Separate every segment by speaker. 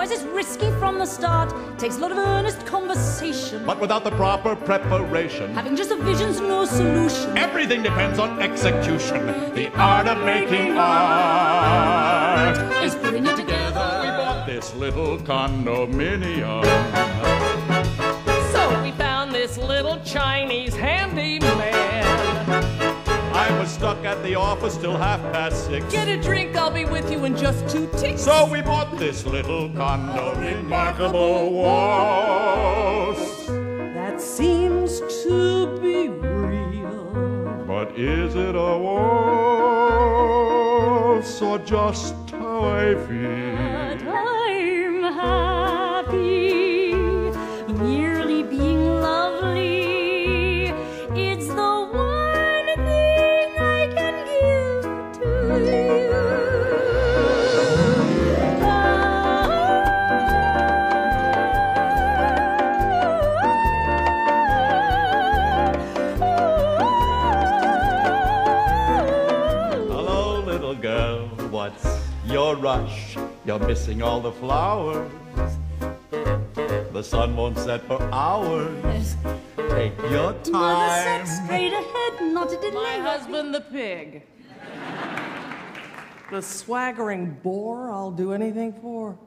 Speaker 1: Otherwise, it's risky from the start. Takes a lot of earnest conversation.
Speaker 2: But without the proper preparation,
Speaker 1: Having just a vision's no solution.
Speaker 2: everything depends on execution. The art of making art
Speaker 1: Is putting it together.
Speaker 2: We bought this little condominium. At the office till half past six.
Speaker 3: Get a drink, I'll be with you in just two ticks.
Speaker 2: So we bought this little condo, remarkable walls.
Speaker 3: that seems to be real.
Speaker 2: But is it a waltz or just how I feel?
Speaker 1: But I'm happy,
Speaker 2: You're missing all the flowers. The sun won't set for hours. Take your
Speaker 1: Mother
Speaker 2: time.
Speaker 1: said straight ahead, not to delay.
Speaker 3: My husband, the pig. The swaggering bore I'll do anything for.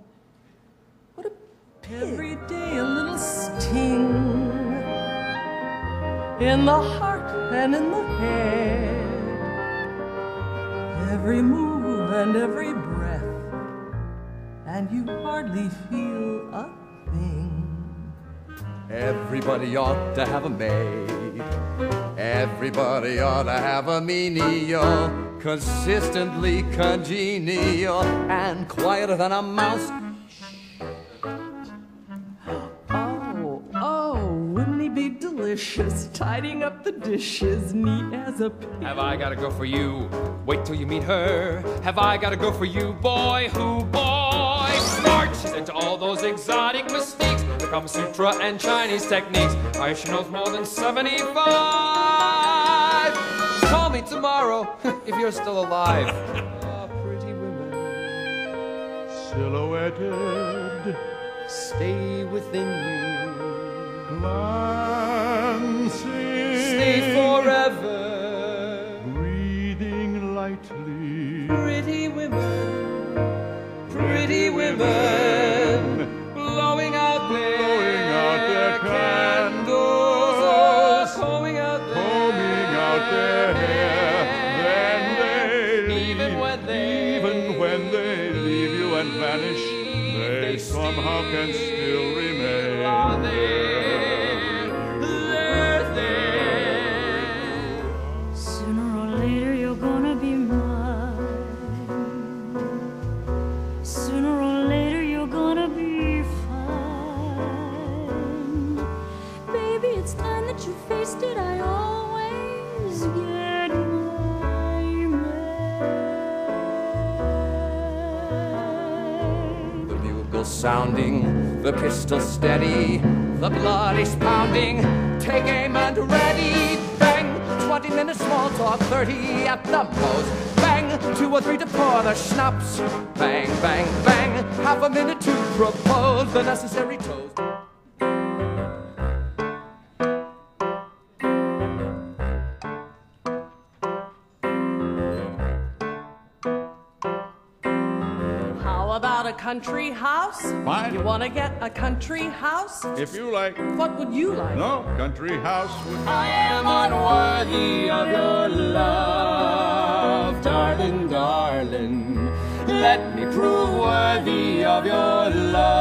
Speaker 3: What a pig. Every day a little sting in the heart and in the head. Every move and every breath, and you hardly feel a thing.
Speaker 4: Everybody ought to have a maid. Everybody ought to have a menial, consistently congenial, and quieter than a mouse.
Speaker 3: Oh, oh, wouldn't he be delicious? Tidying up the dishes, neat as a pig.
Speaker 5: Have I gotta go for you? Wait till you meet her. Have I gotta go for you, boy? Who, boy? Smart! She's into all those exotic mistakes, the Kama Sutra and Chinese techniques. I she knows more than 75. Call me tomorrow if you're still alive. Ah, pretty women,
Speaker 2: Silhouetted,
Speaker 5: stay within you.
Speaker 2: glancing,
Speaker 5: Stay forever.
Speaker 2: breathing lightly.
Speaker 5: Pretty women, pretty women,
Speaker 4: Sounding, the pistol steady, the blood is pounding. Take aim and ready. Bang! 20 minutes small talk, 30 at the most. Bang! Two or three to pour the schnapps. Bang, bang, bang! Half a minute to propose the necessary toast.
Speaker 3: Country house?
Speaker 2: Fine.
Speaker 3: You wanna get a country house?
Speaker 2: If you like,
Speaker 3: What would you like?
Speaker 2: no country house would.
Speaker 5: I am unworthy of your love, darling, darling. Let me prove worthy of your love.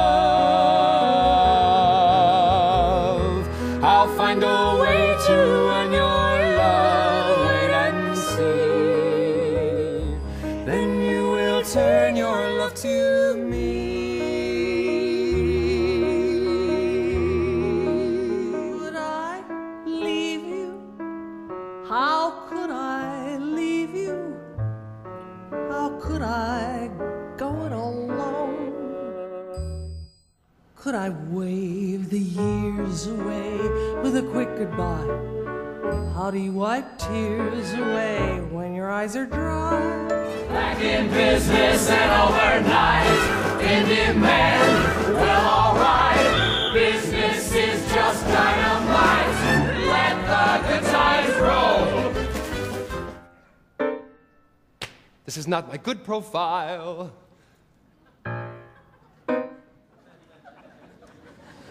Speaker 5: I'll find a way to earn your
Speaker 3: could I go it alone? Could I wave the years away with a quick goodbye? How do you wipe tears away when your eyes are dry?
Speaker 4: Back in business and overnight in demand. Well, alright, business is just dynamite. Let the good times
Speaker 5: This is not my good profile.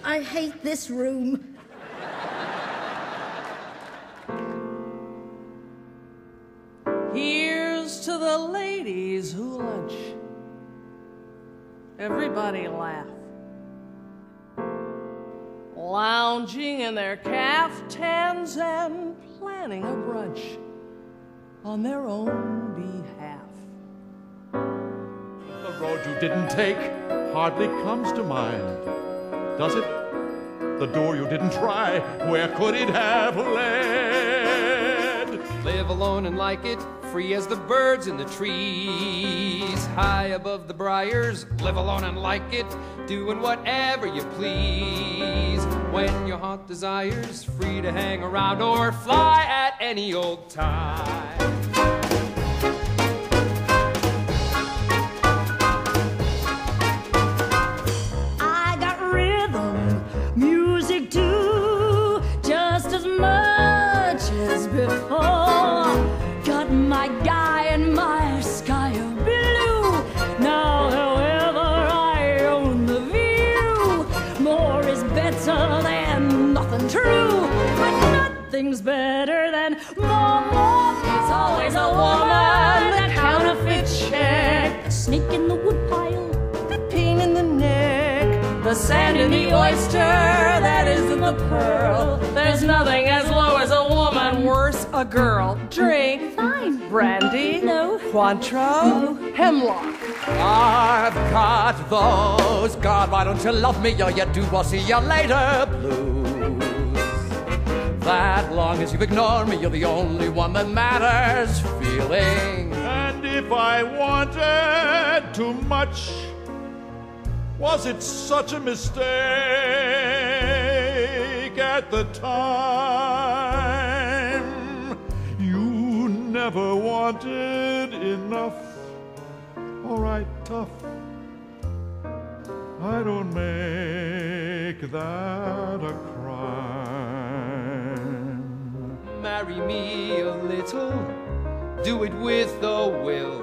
Speaker 1: I hate this room.
Speaker 3: Here's to the ladies who lunch. Everybody laugh. Lounging in their caftans and planning a brunch on their own behalf.
Speaker 2: Road you didn't take hardly comes to mind, does it? The door you didn't try, where could it have led?
Speaker 5: Live alone and like it, free as the birds in the trees. High above the briars, live alone and like it, doing whatever you please. When your heart desires, free to hang around or fly at any old time.
Speaker 1: Nothing's better than more, more. It's always a woman, that counterfeit check. The snake in the woodpile the
Speaker 3: pain in the neck, the sand in the oyster that isn't the pearl. There's nothing as low as a woman, worse a girl. Drink,
Speaker 1: Fine.
Speaker 3: brandy,
Speaker 1: No.
Speaker 3: Cointreau, hemlock.
Speaker 4: I've got those. God, why don't you love me? Oh, you do. I'll see you later. Blues. That long as you ignore me, you're the only one that matters. Feeling.
Speaker 2: And if I wanted too much, was it such a mistake at the time? You never wanted enough. All right, tough. I don't make that a crime.
Speaker 5: Marry me a little, do it with a will.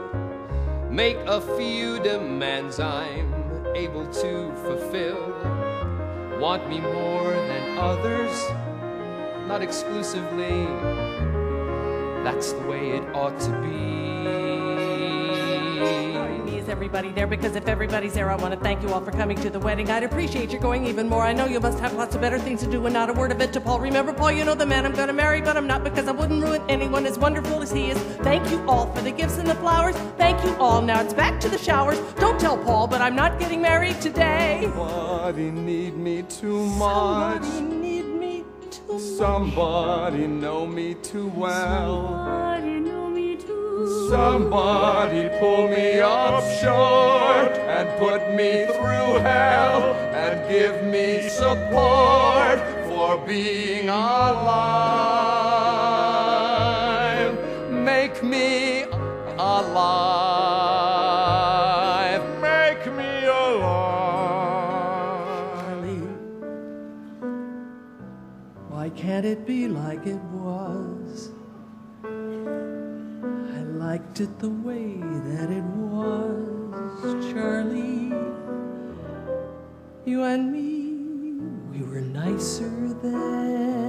Speaker 5: Make a few demands I'm able to fulfill. Want me more than others, not exclusively. That's the way it ought to be.
Speaker 3: Everybody there? Because if everybody's there, I want to thank you all for coming to the wedding. I'd appreciate your going even more. I know you must have lots of better things to do and not a word of it to Paul. Remember, Paul, you know the man I'm going to marry, but I'm not because I wouldn't ruin anyone as wonderful as he is. Thank you all for the gifts and the flowers. Thank you all. Now it's back to the showers. Don't tell Paul, but I'm not getting married today.
Speaker 4: Somebody need me too much.
Speaker 3: Somebody need me too much.
Speaker 4: Somebody know me too well.
Speaker 1: Somebody know me too.
Speaker 4: Somebody pull me up short and put me through hell and give me support for being alive. Make me alive.
Speaker 2: Make me alive.
Speaker 3: Charlie, why can't it be like it liked it the way that it was, Charlie. You and me, we were nicer then.